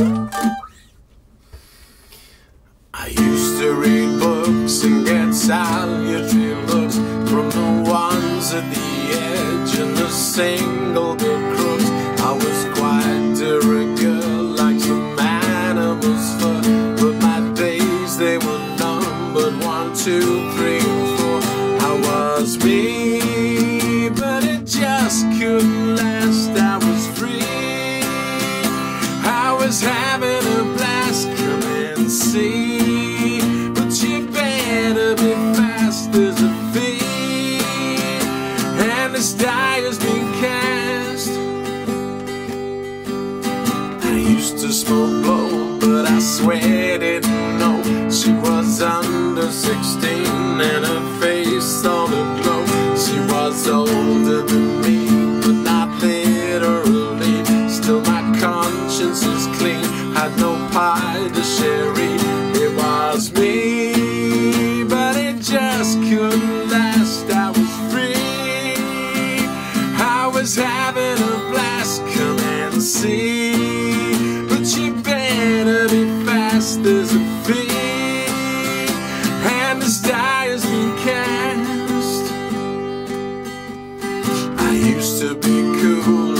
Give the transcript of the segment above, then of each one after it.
I used to read books and get salutary looks from the ones at the edge and the single good crooks. I was quite de rigueur like some animals fur, but my days they were numbered one, two, three, and. I was me, but it just couldn't And this die has been cast. I used to smoke blow, but I swear didn't know she was under 16 and her face all aglow. She was older than me, but not literally. Still, my conscience is clean. Had no pie de chérie. Was having a blast. Come and see. But you better be fast as a fiend. And this die has been cast. I used to be cool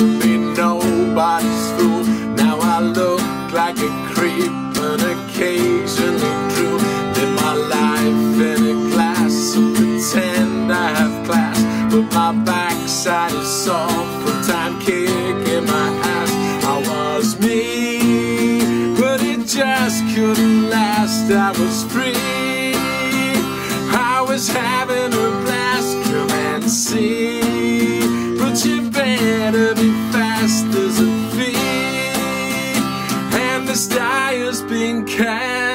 from time kicking my ass. I was me, but it just couldn't last. I was free. I was having a blast. Come and see. But you better be fast as a fiend. And this die has been cast.